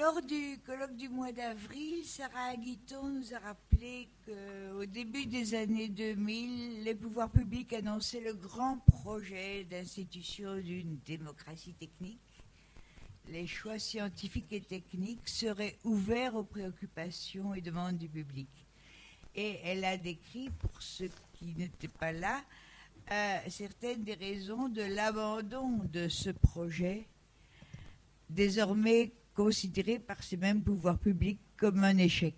Lors du colloque du mois d'avril, Sarah Aguiton nous a rappelé qu'au début des années 2000, les pouvoirs publics annonçaient le grand projet d'institution d'une démocratie technique. Les choix scientifiques et techniques seraient ouverts aux préoccupations et demandes du public. Et elle a décrit, pour ceux qui n'étaient pas là, euh, certaines des raisons de l'abandon de ce projet, désormais considéré par ces mêmes pouvoirs publics comme un échec.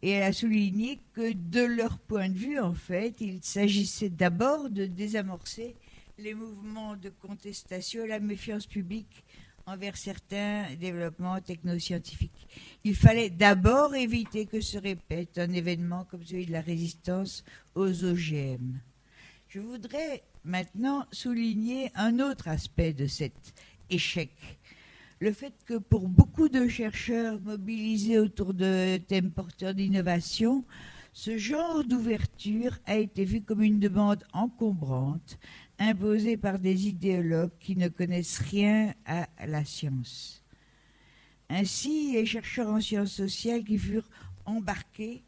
Et elle a souligné que de leur point de vue, en fait, il s'agissait d'abord de désamorcer les mouvements de contestation et la méfiance publique envers certains développements technoscientifiques. Il fallait d'abord éviter que se répète un événement comme celui de la résistance aux OGM. Je voudrais maintenant souligner un autre aspect de cet échec. Le fait que pour beaucoup de chercheurs mobilisés autour de thèmes porteurs d'innovation, ce genre d'ouverture a été vu comme une demande encombrante, imposée par des idéologues qui ne connaissent rien à la science. Ainsi, les chercheurs en sciences sociales qui furent embarqués,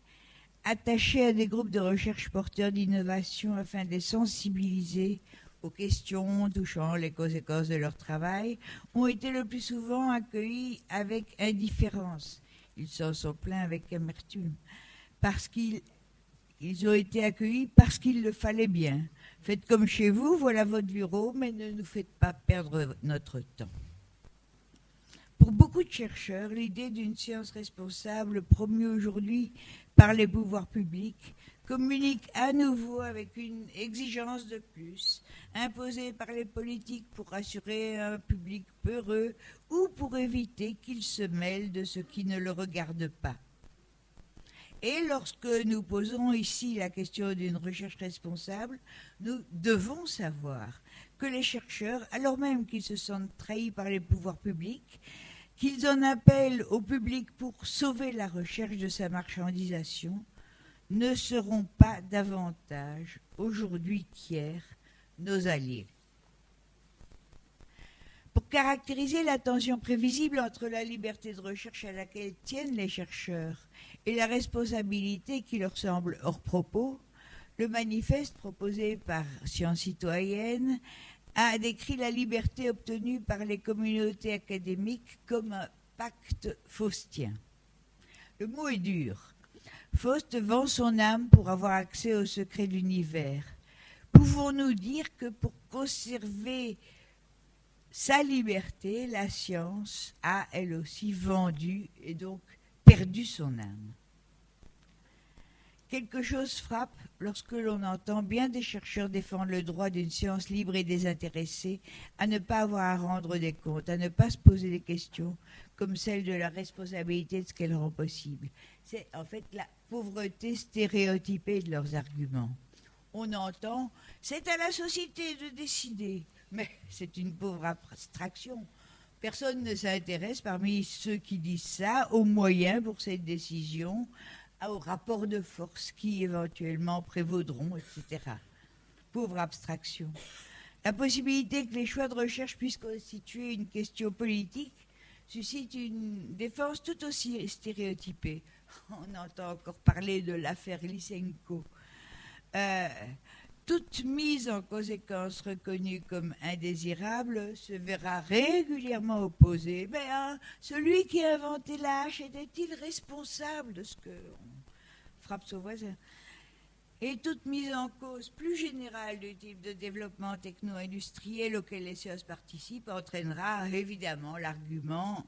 attachés à des groupes de recherche porteurs d'innovation afin de les sensibiliser questions touchant les conséquences de leur travail, ont été le plus souvent accueillis avec indifférence. Ils s'en sont plaints avec amertume, parce qu'ils ils ont été accueillis parce qu'il le fallait bien. Faites comme chez vous, voilà votre bureau, mais ne nous faites pas perdre notre temps. Pour beaucoup de chercheurs, l'idée d'une science responsable promue aujourd'hui par les pouvoirs publics communique à nouveau avec une exigence de plus, imposée par les politiques pour assurer un public peureux ou pour éviter qu'il se mêle de ce qui ne le regarde pas. Et lorsque nous posons ici la question d'une recherche responsable, nous devons savoir que les chercheurs, alors même qu'ils se sentent trahis par les pouvoirs publics, qu'ils en appellent au public pour sauver la recherche de sa marchandisation, ne seront pas davantage aujourd'hui qu'hier nos alliés. Pour caractériser la tension prévisible entre la liberté de recherche à laquelle tiennent les chercheurs et la responsabilité qui leur semble hors propos, le manifeste proposé par Sciences citoyennes a décrit la liberté obtenue par les communautés académiques comme un pacte faustien. Le mot est dur. Faust vend son âme pour avoir accès au secret de l'univers. Pouvons-nous dire que pour conserver sa liberté, la science a elle aussi vendu et donc perdu son âme? Quelque chose frappe lorsque l'on entend bien des chercheurs défendre le droit d'une science libre et désintéressée à ne pas avoir à rendre des comptes, à ne pas se poser des questions comme celle de la responsabilité de ce qu'elle rend possible. C'est en fait la pauvreté stéréotypée de leurs arguments. On entend c'est à la société de décider, mais c'est une pauvre abstraction. Personne ne s'intéresse parmi ceux qui disent ça aux moyens pour cette décision, aux rapports de force qui éventuellement prévaudront, etc. Pauvre abstraction. La possibilité que les choix de recherche puissent constituer une question politique suscite une défense tout aussi stéréotypée. On entend encore parler de l'affaire Lysenko. Euh, toute mise en conséquence reconnue comme indésirable se verra régulièrement opposée. Mais hein, celui qui a inventé la hache était-il responsable de ce que frappe son voisin? Et toute mise en cause plus générale du type de développement techno-industriel auquel les sciences participent entraînera évidemment l'argument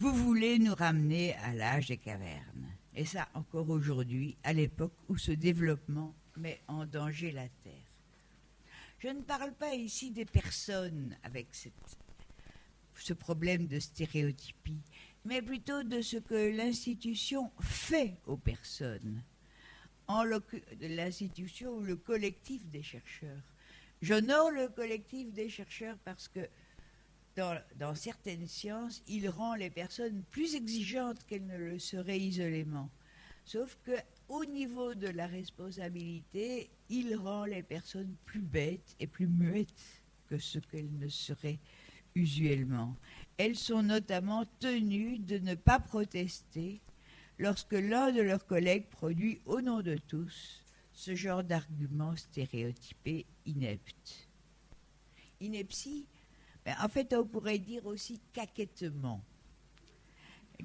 vous voulez nous ramener à l'âge des cavernes. Et ça encore aujourd'hui, à l'époque où ce développement met en danger la Terre. Je ne parle pas ici des personnes avec ce problème de stéréotypie, mais plutôt de ce que l'institution fait aux personnes, en l'institution ou le collectif des chercheurs. J'honore le collectif des chercheurs parce que dans, dans, certaines sciences, il rend les personnes plus exigeantes qu'elles ne le seraient isolément. Sauf que au niveau de la responsabilité, il rend les personnes plus bêtes et plus muettes que ce qu'elles ne seraient usuellement. Elles sont notamment tenues de ne pas protester lorsque l'un de leurs collègues produit au nom de tous ce genre d'argument stéréotypé inepte. Ineptie, ben, en fait, on pourrait dire aussi caquettement.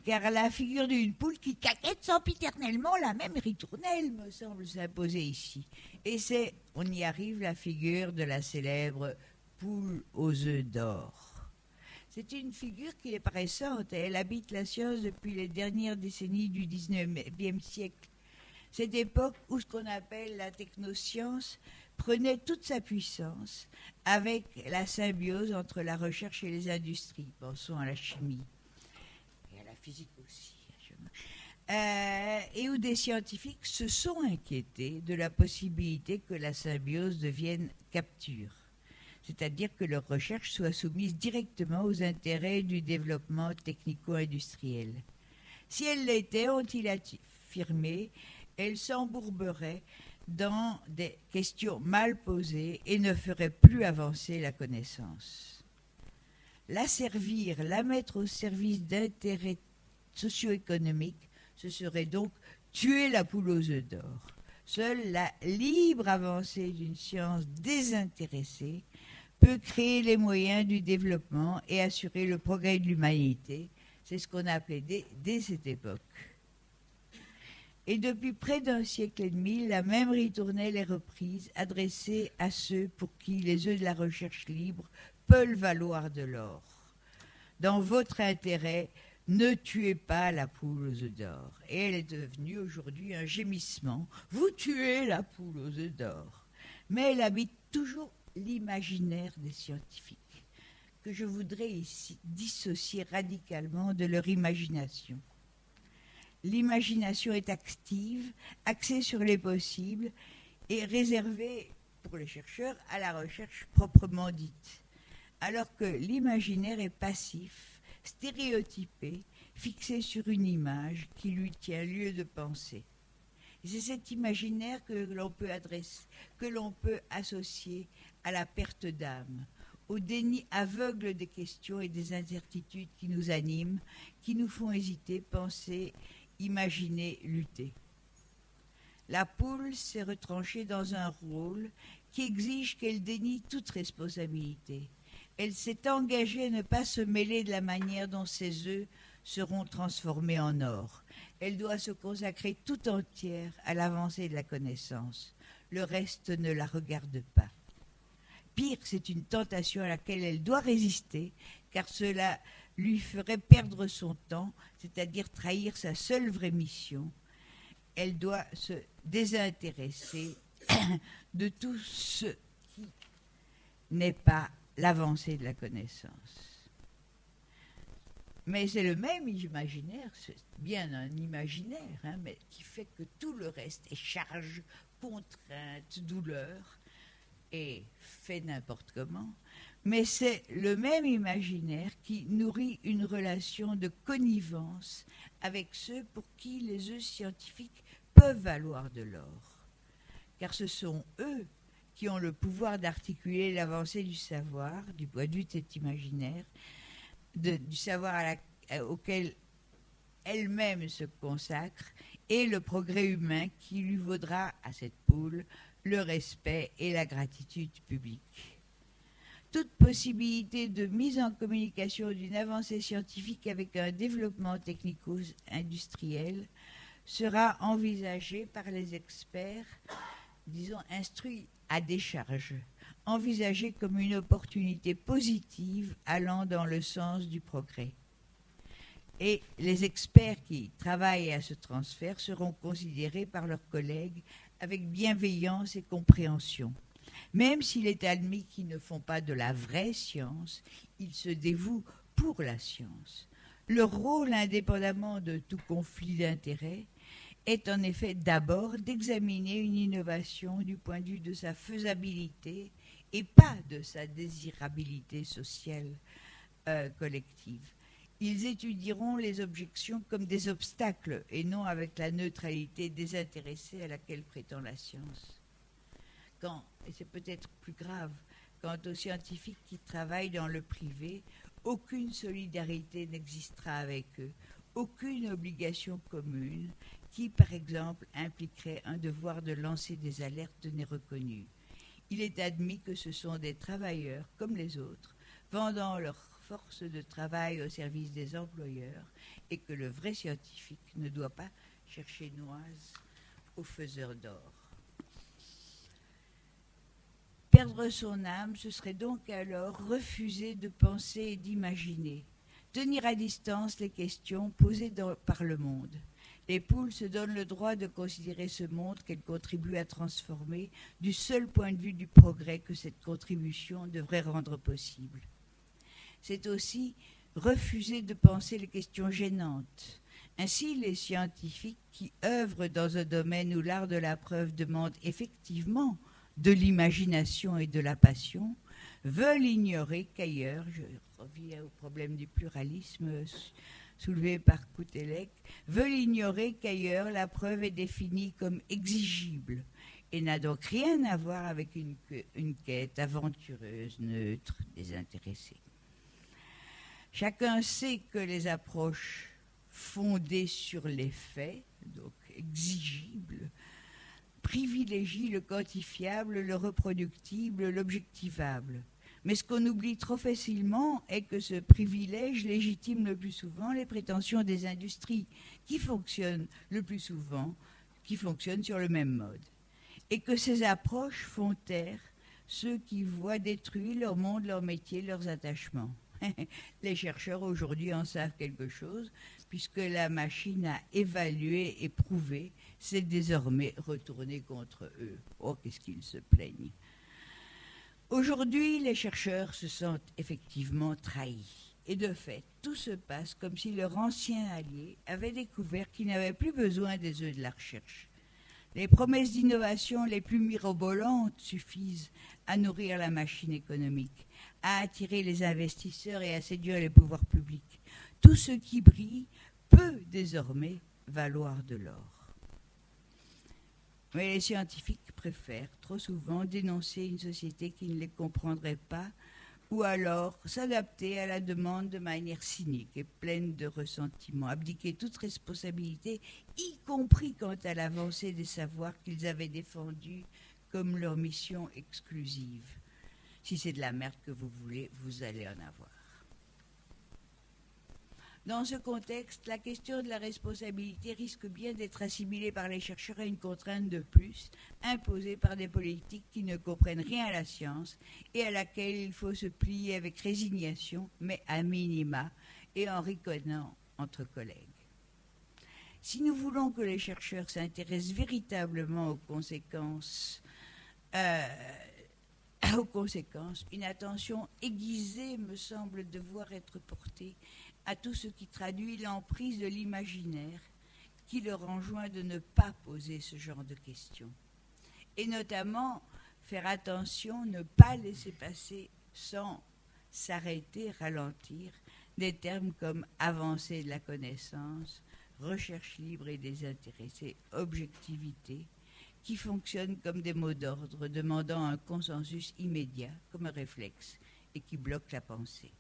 Car la figure d'une poule qui caquette sempiternellement la même ritournelle me semble s'imposer ici. Et c'est, on y arrive, la figure de la célèbre poule aux œufs d'or. C'est une figure qui est récente. Elle habite la science depuis les dernières décennies du XIXe siècle. Cette époque où ce qu'on appelle la technoscience prenait toute sa puissance avec la symbiose entre la recherche et les industries. Pensons à la chimie et à la physique aussi. Euh, et où des scientifiques se sont inquiétés de la possibilité que la symbiose devienne capture c'est-à-dire que leurs recherches soient soumises directement aux intérêts du développement technico-industriel. Si elles l'étaient, ont-ils affirmé, elles s'embourberaient dans des questions mal posées et ne feraient plus avancer la connaissance. La servir, la mettre au service d'intérêts socio-économiques, ce serait donc tuer la poule aux œufs d'or. Seule la libre avancée d'une science désintéressée peut créer les moyens du développement et assurer le progrès de l'humanité. C'est ce qu'on a appelé dès, cette époque. Et depuis près d'un siècle et demi, la même ritournelle est reprise, adressée à ceux pour qui les œufs de la recherche libre peuvent valoir de l'or. Dans votre intérêt, ne tuez pas la poule aux œufs d'or. Et elle est devenue aujourd'hui un gémissement. Vous tuez la poule aux œufs d'or. Mais elle habite toujours l'imaginaire des scientifiques, que je voudrais ici dissocier radicalement de leur imagination. L'imagination est active, axée sur les possibles et réservée pour les chercheurs à la recherche proprement dite, alors que l'imaginaire est passif, stéréotypé, fixé sur une image qui lui tient lieu de penser. C'est cet imaginaire que l'on peut adresser, que l'on peut associer à la perte d'âme, au déni aveugle des questions et des incertitudes qui nous animent, qui nous font hésiter, penser, imaginer, lutter. La poule s'est retranchée dans un rôle qui exige qu'elle dénie toute responsabilité. Elle s'est engagée à ne pas se mêler de la manière dont ses œufs seront transformés en or. Elle doit se consacrer tout entière à l'avancée de la connaissance. Le reste ne la regarde pas. Pire, c'est une tentation à laquelle elle doit résister, car cela lui ferait perdre son temps, c'est-à-dire trahir sa seule vraie mission. Elle doit se désintéresser de tout ce qui n'est pas l'avancée de la connaissance. Mais c'est le même imaginaire, c'est bien un imaginaire, hein, mais qui fait que tout le reste est charge, contrainte, douleur et fait n'importe comment, mais c'est le même imaginaire qui nourrit une relation de connivence avec ceux pour qui les œufs scientifiques peuvent valoir de l'or. Car ce sont eux qui ont le pouvoir d'articuler l'avancée du savoir, du point de vue de cet imaginaire, du savoir auquel elle-même se consacre, et le progrès humain qui lui vaudra à cette poule le respect et la gratitude publique. Toute possibilité de mise en communication d'une avancée scientifique avec un développement technico-industriel sera envisagée par les experts, disons, instruits à décharge, envisagée comme une opportunité positive allant dans le sens du progrès. Et les experts qui travaillent à ce transfert seront considérés par leurs collègues avec bienveillance et compréhension. Même s'il est admis qu'ils ne font pas de la vraie science, ils se dévouent pour la science. Leur rôle, indépendamment de tout conflit d'intérêts, est en effet d'abord d'examiner une innovation du point de vue de sa faisabilité et pas de sa désirabilité sociale euh, collective. Ils étudieront les objections comme des obstacles et non avec la neutralité désintéressée à laquelle prétend la science. Quand, et c'est peut-être plus grave, quant aux scientifiques qui travaillent dans le privé, Aucune solidarité n'existera avec eux, aucune obligation commune qui, par exemple, impliquerait un devoir de lancer des alertes n'est reconnue. Il est admis que ce sont des travailleurs comme les autres, vendant leur force de travail au service des employeurs, et que le vrai scientifique ne doit pas chercher noise aux faiseurs d'or. Perdre son âme, ce serait donc alors refuser de penser et d'imaginer, tenir à distance les questions posées par le monde. Les poules se donnent le droit de considérer ce monde qu'elles contribuent à transformer du seul point de vue du progrès que cette contribution devrait rendre possible. C'est aussi refuser de penser les questions gênantes. Ainsi, les scientifiques qui œuvrent dans un domaine où l'art de la preuve demande effectivement de l'imagination et de la passion veulent ignorer qu'ailleurs, je reviens au problème du pluralisme soulevé par Koutelek, veulent ignorer qu'ailleurs la preuve est définie comme exigible et n'a donc rien à voir avec une, une quête aventureuse, neutre, désintéressée. Chacun sait que les approches fondées sur les faits, donc exigibles, privilégie le quantifiable, le reproductible, l'objectivable. Mais ce qu'on oublie trop facilement est que ce privilège légitime le plus souvent les prétentions des industries qui fonctionnent le plus souvent, qui fonctionnent sur le même mode. Et que ces approches font taire ceux qui voient détruire leur monde, leur métier, leurs attachements. les chercheurs aujourd'hui en savent quelque chose, puisque la machine a évalué et prouvé c'est désormais retourné contre eux. Oh, qu'est-ce qu'ils se plaignent. Aujourd'hui, les chercheurs se sentent effectivement trahis. Et de fait, tout se passe comme si leur ancien allié avait découvert qu'il n'avait plus besoin des œufs de la recherche. Les promesses d'innovation les plus mirobolantes suffisent à nourrir la machine économique, à attirer les investisseurs et à séduire les pouvoirs publics. Tout ce qui brille peut désormais valoir de l'or. Mais les scientifiques préfèrent trop souvent dénoncer une société qui ne les comprendrait pas ou alors s'adapter à la demande de manière cynique et pleine de ressentiment, abdiquer toute responsabilité, y compris quant à l'avancée des savoirs qu'ils avaient défendus comme leur mission exclusive. Si c'est de la merde que vous voulez, vous allez en avoir. Dans ce contexte, la question de la responsabilité risque bien d'être assimilée par les chercheurs à une contrainte de plus, imposée par des politiques qui ne comprennent rien à la science et à laquelle il faut se plier avec résignation, mais à minima, et en ricanant entre collègues. Si nous voulons que les chercheurs s'intéressent véritablement aux conséquences, euh, aux conséquences, une attention aiguisée me semble devoir être portée à tout ce qui traduit l'emprise de l'imaginaire qui leur enjoint de ne pas poser ce genre de questions. Et notamment faire attention, ne pas laisser passer sans s'arrêter, ralentir, des termes comme avancée de la connaissance, recherche libre et désintéressée, objectivité, qui fonctionnent comme des mots d'ordre demandant un consensus immédiat comme un réflexe et qui bloquent la pensée.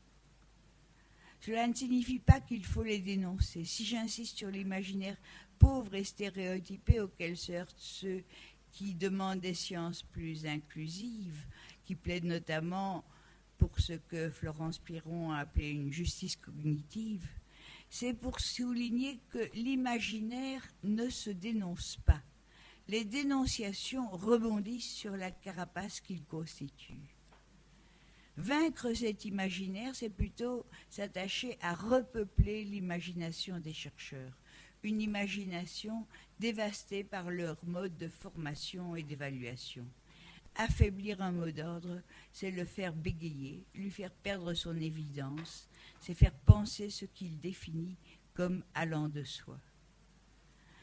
Cela ne signifie pas qu'il faut les dénoncer. Si j'insiste sur l'imaginaire pauvre et stéréotypé auquel se heurtent ceux qui demandent des sciences plus inclusives, qui plaident notamment pour ce que Florence Piron a appelé une justice cognitive, c'est pour souligner que l'imaginaire ne se dénonce pas. Les dénonciations rebondissent sur la carapace qu'il constitue. Vaincre cet imaginaire, c'est plutôt s'attacher à repeupler l'imagination des chercheurs, une imagination dévastée par leur mode de formation et d'évaluation. Affaiblir un mot d'ordre, c'est le faire bégayer, lui faire perdre son évidence, c'est faire penser ce qu'il définit comme allant de soi.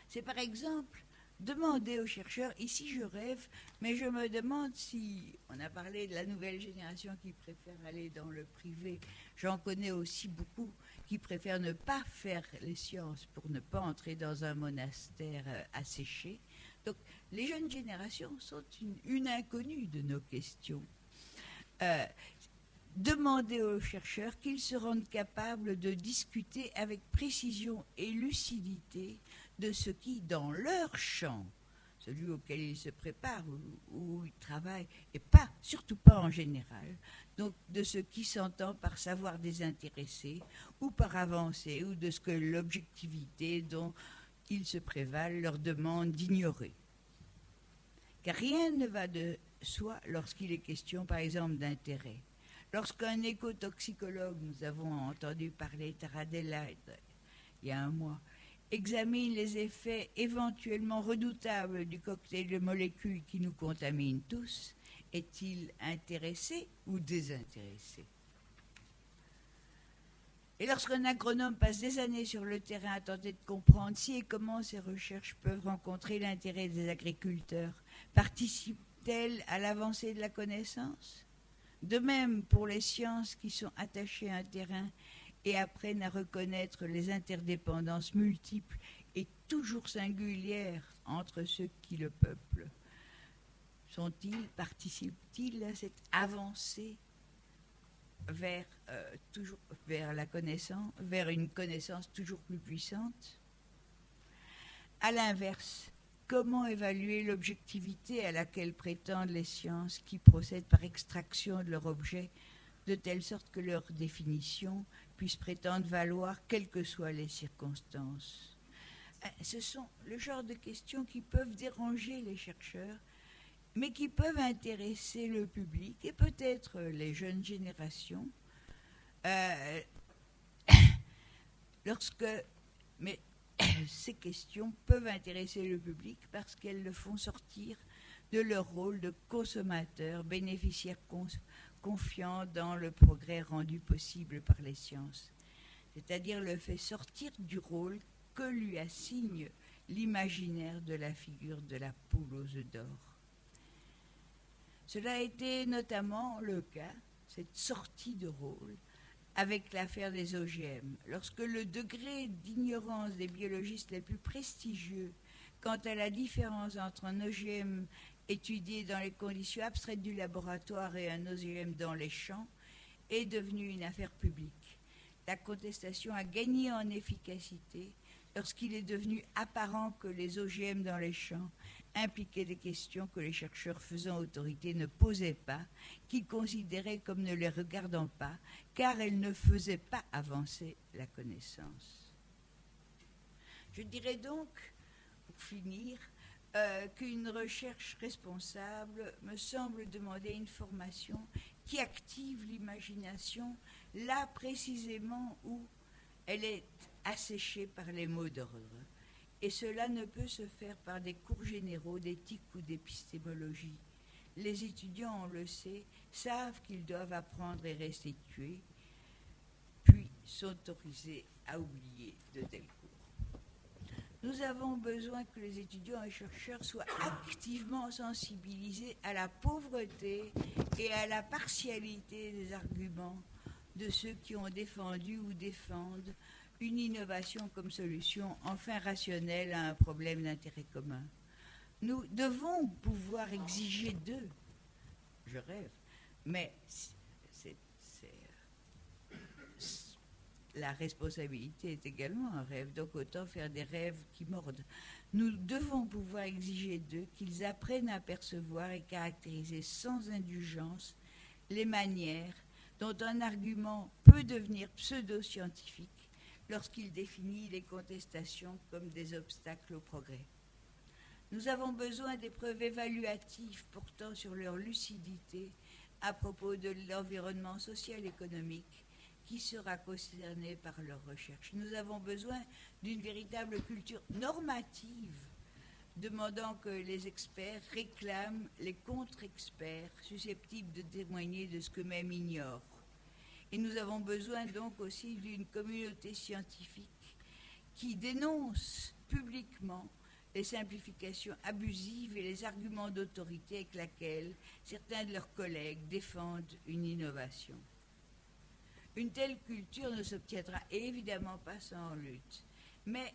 C'est par exemple demander aux chercheurs, ici je rêve, mais je me demande si, on a parlé de la nouvelle génération qui préfère aller dans le privé, j'en connais aussi beaucoup qui préfèrent ne pas faire les sciences pour ne pas entrer dans un monastère euh, asséché. Donc les jeunes générations sont une, inconnue de nos questions. Euh, demander aux chercheurs qu'ils se rendent capables de discuter avec précision et lucidité de ce qui, dans leur champ, celui auquel ils se préparent ou où ils travaillent, et pas, surtout pas en général, donc de ce qui s'entend par savoir désintéressé ou par avancer ou de ce que l'objectivité dont ils se prévalent leur demande d'ignorer. Car rien ne va de soi lorsqu'il est question, par exemple, d'intérêt. Lorsqu'un écotoxicologue, nous avons entendu parler Taradella il y a un mois, examine les effets éventuellement redoutables du cocktail de molécules qui nous contaminent tous, est-il intéressé ou désintéressé? Et lorsqu'un agronome passe des années sur le terrain à tenter de comprendre si et comment ces recherches peuvent rencontrer l'intérêt des agriculteurs, participent-elles à l'avancée de la connaissance? De même pour les sciences qui sont attachées à un terrain et apprennent à reconnaître les interdépendances multiples et toujours singulières entre ceux qui le peuplent. Sont-ils, participent-ils à cette avancée vers, euh, vers la connaissance, vers une connaissance toujours plus puissante? À l'inverse, comment évaluer l'objectivité à laquelle prétendent les sciences qui procèdent par extraction de leur objet de telle sorte que leur définition puissent prétendre valoir quelles que soient les circonstances. Euh, ce sont le genre de questions qui peuvent déranger les chercheurs, mais qui peuvent intéresser le public et peut-être les jeunes générations. Euh, lorsque, mais ces questions peuvent intéresser le public parce qu'elles le font sortir de leur rôle de consommateur, bénéficiaire confiant dans le progrès rendu possible par les sciences, c'est-à-dire le fait sortir du rôle que lui assigne l'imaginaire de la figure de la poule aux œufs d'or. Cela a été notamment le cas, cette sortie de rôle, avec l'affaire des OGM, lorsque le degré d'ignorance des biologistes les plus prestigieux quant à la différence entre un OGM étudié dans les conditions abstraites du laboratoire et un OGM dans les champs, est devenue une affaire publique. La contestation a gagné en efficacité lorsqu'il est devenu apparent que les OGM dans les champs impliquaient des questions que les chercheurs faisant autorité ne posaient pas, qu'ils considéraient comme ne les regardant pas, car elles ne faisaient pas avancer la connaissance. Je dirais donc, pour finir, euh, qu'une recherche responsable me semble demander une formation qui active l'imagination là précisément où elle est asséchée par les mots d'ordre. Et cela ne peut se faire par des cours généraux d'éthique ou d'épistémologie. Les étudiants, on le sait, savent qu'ils doivent apprendre et restituer, puis sont autorisés à oublier de tels nous avons besoin que les étudiants et chercheurs soient activement sensibilisés à la pauvreté et à la partialité des arguments de ceux qui ont défendu ou défendent une innovation comme solution enfin rationnelle à un problème d'intérêt commun. Nous devons pouvoir exiger d'eux, je rêve, mais la responsabilité est également un rêve, donc autant faire des rêves qui mordent. Nous devons pouvoir exiger d'eux qu'ils apprennent à percevoir et caractériser sans indulgence les manières dont un argument peut devenir pseudo-scientifique lorsqu'il définit les contestations comme des obstacles au progrès. Nous avons besoin des preuves évaluatives portant sur leur lucidité à propos de l'environnement social et économique qui sera concerné par leur recherche. Nous avons besoin d'une véritable culture normative, demandant que les experts réclament les contre-experts susceptibles de témoigner de ce qu'eux-mêmes ignorent. Et nous avons besoin donc aussi d'une communauté scientifique qui dénonce publiquement les simplifications abusives et les arguments d'autorité avec lesquels certains de leurs collègues défendent une innovation. Une telle culture ne s'obtiendra évidemment pas sans lutte. Mais,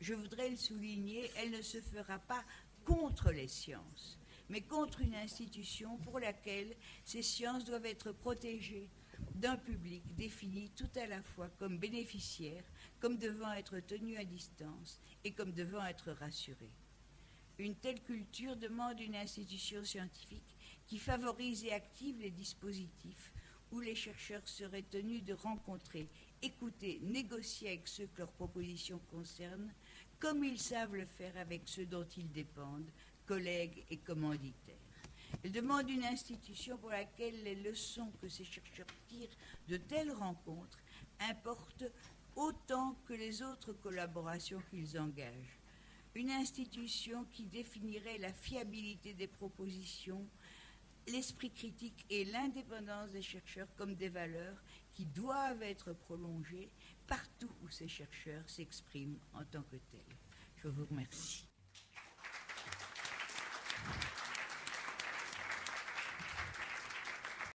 je voudrais le souligner, elle ne se fera pas contre les sciences, mais contre une institution pour laquelle ces sciences doivent être protégées d'un public défini tout à la fois comme bénéficiaire, comme devant être tenu à distance et comme devant être rassuré. Une telle culture demande une institution scientifique qui favorise et active les dispositifs où les chercheurs seraient tenus de rencontrer, écouter, négocier avec ceux que leurs propositions concernent, comme ils savent le faire avec ceux dont ils dépendent, collègues et commanditaires. Elle demande une institution pour laquelle les leçons que ces chercheurs tirent de telles rencontres importent autant que les autres collaborations qu'ils engagent. Une institution qui définirait la fiabilité des propositions, l'esprit critique et l'indépendance des chercheurs comme des valeurs qui doivent être prolongées partout où ces chercheurs s'expriment en tant que tels. Je vous remercie.